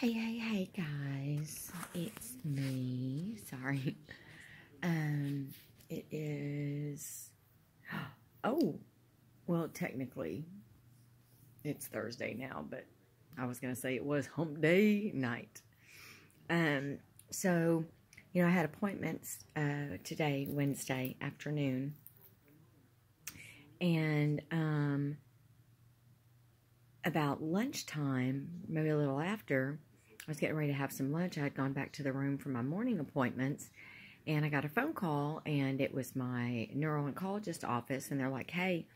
Hey, hey, hey, guys. It's me. Sorry. Um, it is. Oh, well, technically, it's Thursday now, but I was going to say it was hump day night. Um, so, you know, I had appointments uh, today, Wednesday afternoon. And um, about lunchtime, maybe a little after, I was getting ready to have some lunch. I had gone back to the room for my morning appointments, and I got a phone call, and it was my neuro-oncologist office, and they're like, hey,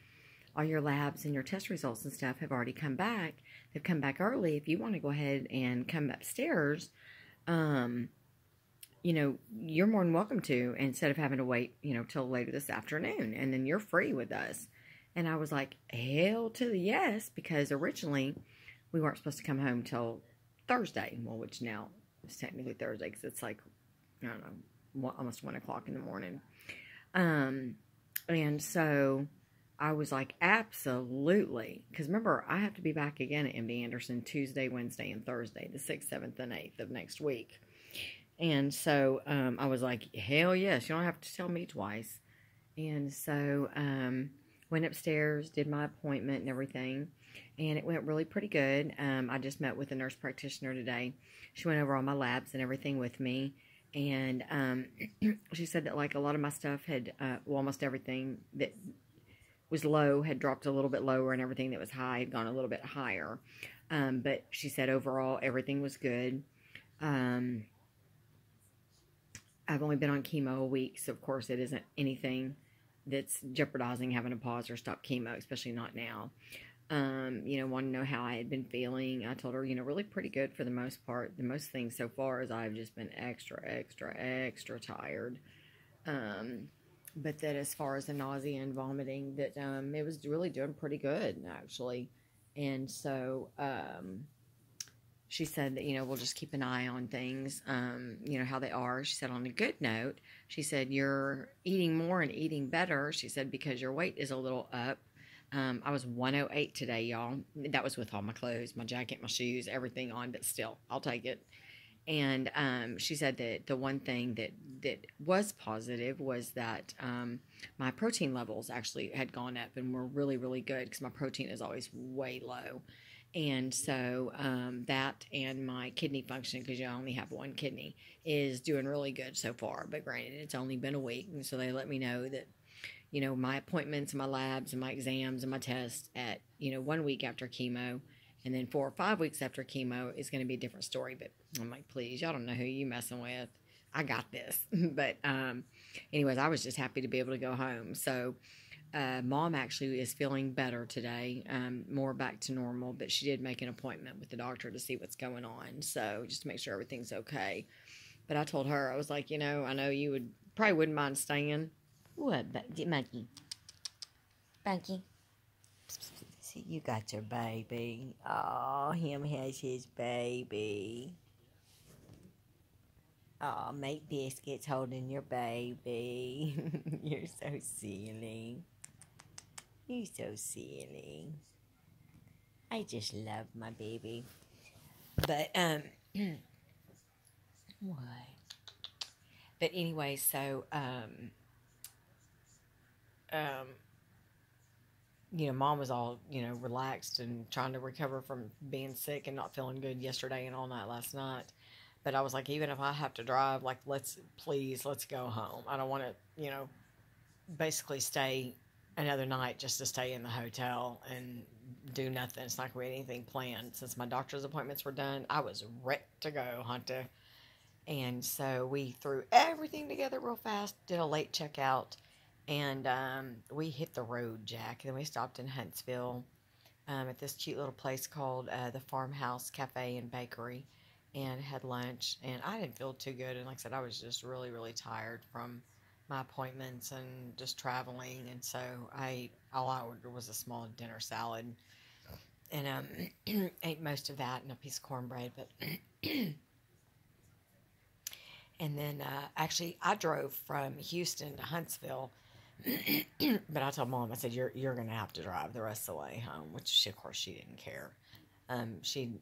all your labs and your test results and stuff have already come back. They've come back early. If you want to go ahead and come upstairs, um, you know, you're more than welcome to instead of having to wait, you know, till later this afternoon. And then you're free with us. And I was like, hell to the yes, because originally we weren't supposed to come home till Thursday. Well, which now is technically Thursday because it's like, I don't know, almost one o'clock in the morning. Um, and so I was like, absolutely. Because remember, I have to be back again at MD Anderson Tuesday, Wednesday, and Thursday, the 6th, 7th, and 8th of next week. And so um, I was like, hell yes, you don't have to tell me twice. And so um, went upstairs, did my appointment and everything and it went really pretty good. Um, I just met with a nurse practitioner today. She went over all my labs and everything with me, and um, she said that like a lot of my stuff had, uh, well, almost everything that was low had dropped a little bit lower, and everything that was high had gone a little bit higher. Um, but she said overall everything was good. Um, I've only been on chemo a week, so of course it isn't anything that's jeopardizing having to pause or stop chemo, especially not now um, you know, want to know how I had been feeling. I told her, you know, really pretty good for the most part. The most things so far is I've just been extra, extra, extra tired. Um, but that as far as the nausea and vomiting, that um, it was really doing pretty good actually. And so um, she said that you know we'll just keep an eye on things, um, you know how they are. She said on a good note, she said you're eating more and eating better. She said because your weight is a little up um, I was 108 today, y'all. That was with all my clothes, my jacket, my shoes, everything on, but still, I'll take it. And um, she said that the one thing that, that was positive was that um, my protein levels actually had gone up and were really, really good because my protein is always way low. And so um, that and my kidney function, because you only have one kidney, is doing really good so far. But granted, it's only been a week. And so they let me know that you know, my appointments and my labs and my exams and my tests at, you know, one week after chemo. And then four or five weeks after chemo is going to be a different story. But I'm like, please, y'all don't know who you're messing with. I got this. but, um, anyways, I was just happy to be able to go home. So, uh, mom actually is feeling better today, um, more back to normal, but she did make an appointment with the doctor to see what's going on. So, just to make sure everything's okay. But I told her, I was like, you know, I know you would probably wouldn't mind staying what, Monkey? Monkey? See, you got your baby. Oh, him has his baby. Oh, make biscuits holding your baby. You're so silly. You're so silly. I just love my baby. But, um? But anyway, so, um, um, you know, mom was all, you know, relaxed and trying to recover from being sick and not feeling good yesterday and all night last night. But I was like, even if I have to drive, like, let's please, let's go home. I don't want to, you know, basically stay another night just to stay in the hotel and do nothing. It's not going to be anything planned. Since my doctor's appointments were done, I was ready to go, Hunter. And so we threw everything together real fast, did a late checkout and um, we hit the road, Jack. And then we stopped in Huntsville um, at this cute little place called uh, the Farmhouse Cafe and Bakery and had lunch. And I didn't feel too good. And like I said, I was just really, really tired from my appointments and just traveling. And so I all I ordered was a small dinner salad and um, ate most of that and a piece of cornbread. But and then uh, actually, I drove from Houston to Huntsville but I told mom, I said, "You're you're gonna have to drive the rest of the way home," which she, of course she didn't care. Um, she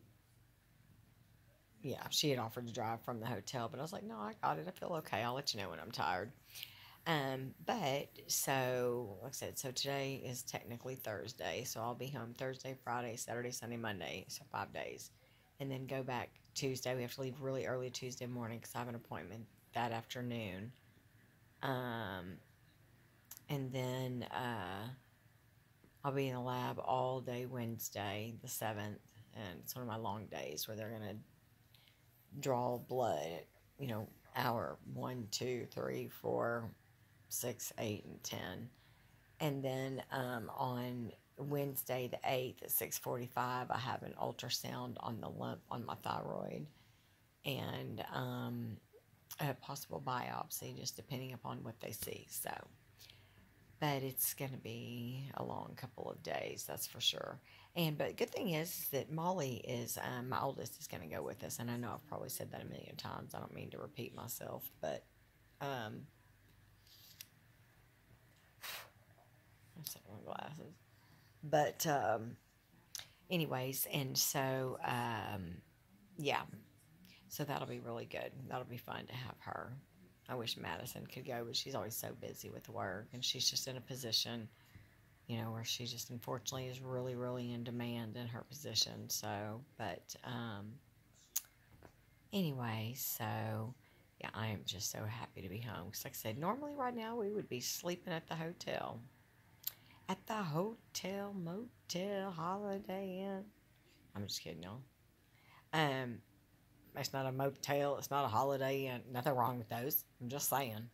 yeah, she had offered to drive from the hotel, but I was like, no, I got it. I feel okay. I'll let you know when I'm tired. Um, but so, like I said, so today is technically Thursday, so I'll be home Thursday, Friday, Saturday, Sunday, Monday, so five days, and then go back Tuesday. We have to leave really early Tuesday morning because I have an appointment that afternoon. Um, and then uh, I'll be in the lab all day Wednesday, the seventh, and it's one of my long days where they're gonna draw blood. You know, hour one, two, three, four, six, eight, and ten, and then um, on Wednesday the eighth at six forty-five, I have an ultrasound on the lump on my thyroid, and um, a possible biopsy, just depending upon what they see. So, but it's going to be a long couple of days, that's for sure. And but good thing is that Molly is um, my oldest is going to go with us, and I know I've probably said that a million times. I don't mean to repeat myself, but um, I my glasses. But um, anyways, and so um, yeah, so that'll be really good. That'll be fun to have her. I wish Madison could go, but she's always so busy with work, and she's just in a position you know, where she just unfortunately is really, really in demand in her position. So, but um, anyway, so yeah, I am just so happy to be home. Because, like I said, normally right now we would be sleeping at the hotel. At the hotel, motel, holiday inn. I'm just kidding, y'all. Um, it's not a motel. It's not a holiday inn. Nothing wrong with those. I'm just saying. I'm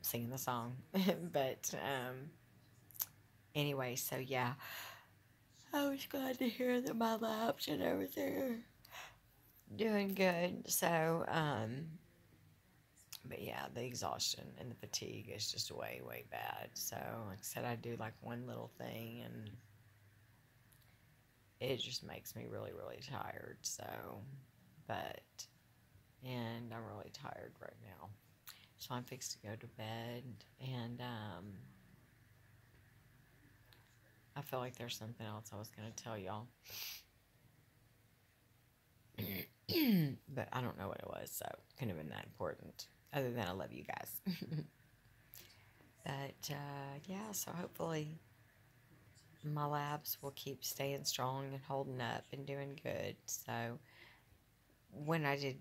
singing the song, but um anyway, so yeah, I was glad to hear that my labs and everything are doing good. So, um, but yeah, the exhaustion and the fatigue is just way, way bad. So, like I said, I do like one little thing and it just makes me really, really tired. So, but, and I'm really tired right now. So I'm fixed to go to bed and, um, I feel like there's something else I was going to tell y'all. but I don't know what it was, so it couldn't have been that important. Other than I love you guys. but uh, yeah, so hopefully my labs will keep staying strong and holding up and doing good. So when I did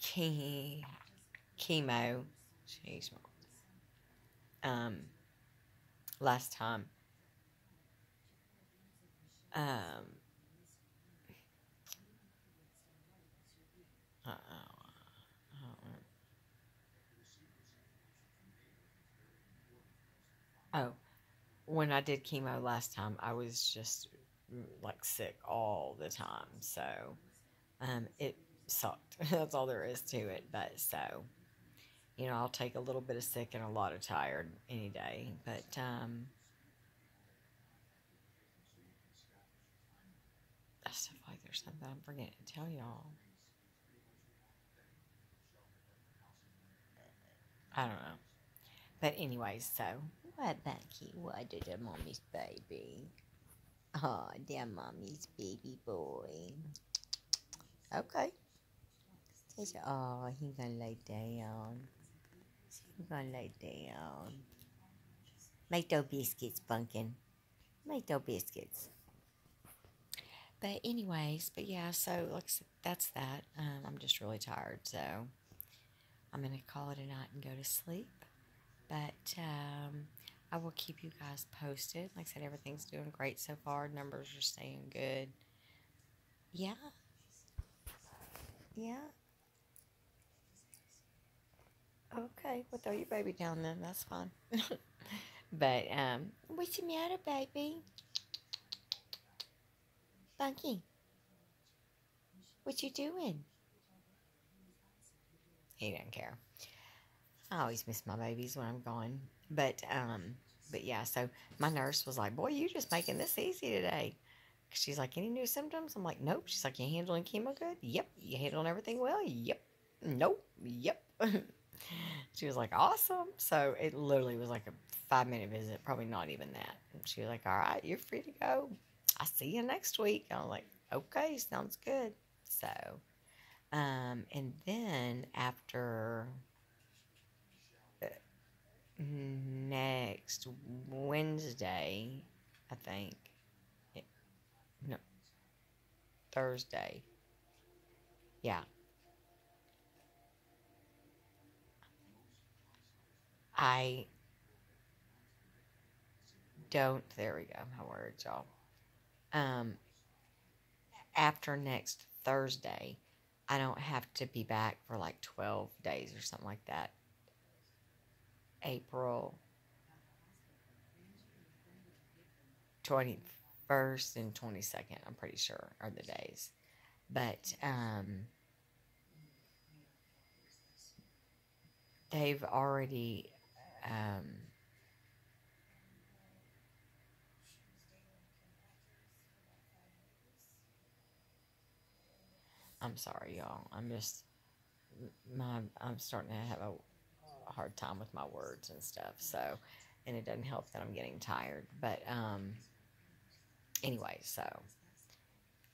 chemo, jeez, um, last time. Um, Oh, when I did chemo last time, I was just mm, like sick all the time. So, um, it sucked. That's all there is to it. But so, you know, I'll take a little bit of sick and a lot of tired any day. But um, I still like there's something I'm forgetting to tell y'all. I don't know. But anyways, so what Becky? why did your mommy's baby? Oh, dear mommy's baby boy. Okay. Oh, he gonna lay down. I'm gonna lay down. Make those biscuits, Pumpkin. Make those biscuits. But anyways, but yeah, so that's that. Um, I'm just really tired, so I'm gonna call it a night and go to sleep. But um, I will keep you guys posted. Like I said, everything's doing great so far. Numbers are staying good. Yeah. Yeah. Okay, well, throw your baby down then. That's fine. but, um, what's the matter, baby? Bunky, what you doing? He didn't care. I always miss my babies when I'm gone. But, um, but yeah, so my nurse was like, boy, you're just making this easy today. She's like, any new symptoms? I'm like, nope. She's like, you handling chemo good? Yep. You handling everything well? Yep. Nope. Yep. she was like, awesome. So it literally was like a five minute visit, probably not even that. And she was like, all right, you're free to go. I'll see you next week. I'm like, okay, sounds good. So, um, and then after uh, next Wednesday, I think, it, no, Thursday, yeah. I don't, there we go, my words, y'all. Um, after next Thursday, I don't have to be back for like 12 days or something like that. April 21st and 22nd, I'm pretty sure, are the days. But um, they've already. Um, I'm sorry, y'all. I'm just my I'm starting to have a hard time with my words and stuff. So, and it doesn't help that I'm getting tired. But um, anyway, so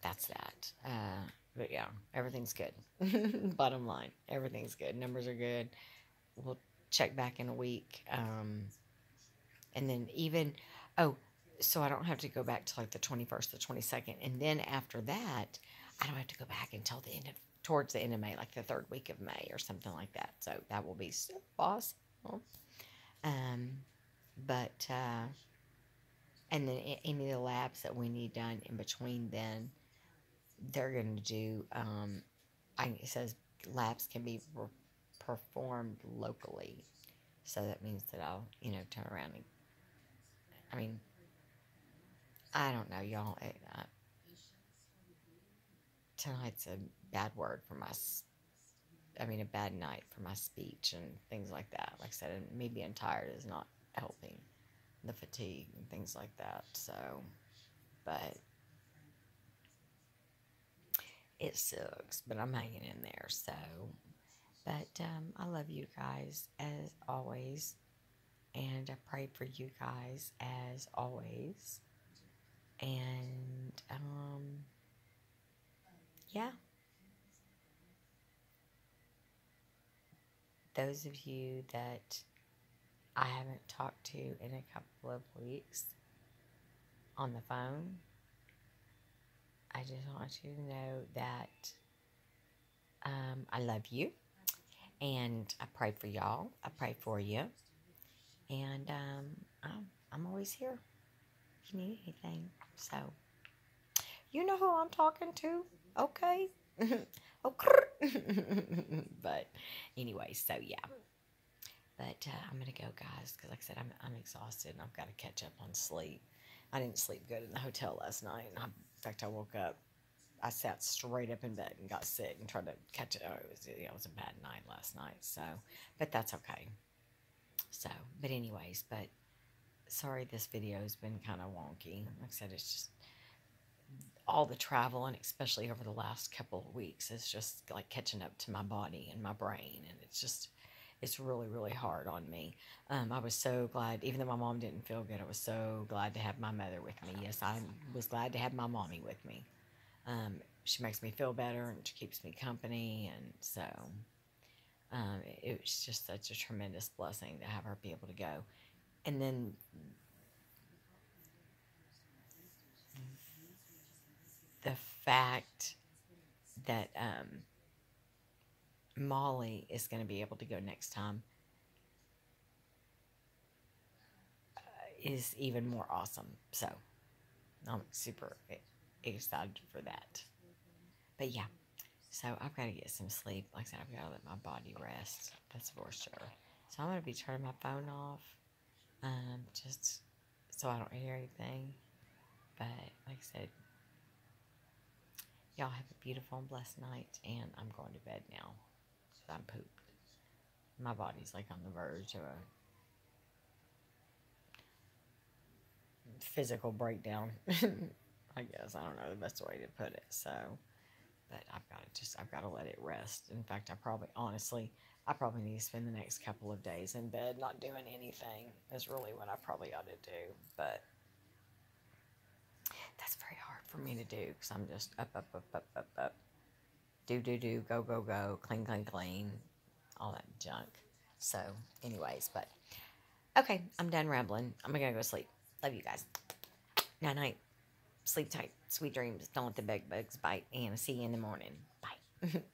that's that. Uh, but yeah, everything's good. Bottom line, everything's good. Numbers are good. We'll check back in a week. Um, and then even oh, so I don't have to go back to like the 21st, the 22nd, and then after that. I don't have to go back until the end of towards the end of May, like the third week of May or something like that. So that will be so awesome. Um, but uh, and then any of the labs that we need done in between, then they're going to do. Um, I, it says labs can be re- performed locally, so that means that I'll you know turn around and. I mean, I don't know, y'all. It, I, tonight's a bad word for my I mean a bad night for my speech and things like that. Like I said, and me being tired is not helping the fatigue and things like that. So, but it sucks, but I'm hanging in there. So, but um, I love you guys as always, and I pray for you guys as always, and um yeah. Those of you that I haven't talked to in a couple of weeks on the phone, I just want you to know that um, I love you and I pray for y'all. I pray for you. And um, I'm, I'm always here if you need anything. So, you know who I'm talking to okay. okay. but anyway, so yeah. But uh, I'm gonna go, guys, because like I said, I'm I'm exhausted and I've got to catch up on sleep. I didn't sleep good in the hotel last night. I, in fact, I woke up. I sat straight up in bed and got sick and tried to catch it. Oh, it was you know, it was a bad night last night. So, but that's okay. So, but anyways, but sorry this video has been kind of wonky. Like I said, it's just all the travel and especially over the last couple of weeks is just like catching up to my body and my brain and it's just it's really really hard on me. Um, i was so glad even though my mom didn't feel good i was so glad to have my mother with me. Yes i was glad to have my mommy with me. Um, she makes me feel better and she keeps me company and so um, it was just such a tremendous blessing to have her be able to go. And then the fact that um, Molly is going to be able to go next time uh, is even more awesome. So I'm super excited for that. But yeah, so I've got to get some sleep. Like I said, I've got to let my body rest. That's for sure. So I'm going to be turning my phone off um, just so I don't hear anything. But like I said, Y'all have a beautiful and blessed night, and I'm going to bed now. I'm pooped. My body's like on the verge of a physical breakdown. I guess I don't know the best way to put it. So, but I've got to just I've got to let it rest. In fact, I probably honestly I probably need to spend the next couple of days in bed not doing anything. Is really what I probably ought to do. But that's very hard for me to do because I'm just up, up, up, up, up, up. Do, do, do, go, go, go, clean, clean, clean, all that junk. So, anyways, but okay, I'm done rambling. I'm gonna go sleep. Love you guys. Night night. Sleep tight. Sweet dreams. Don't let the bed bugs bite. And see you in the morning. Bye.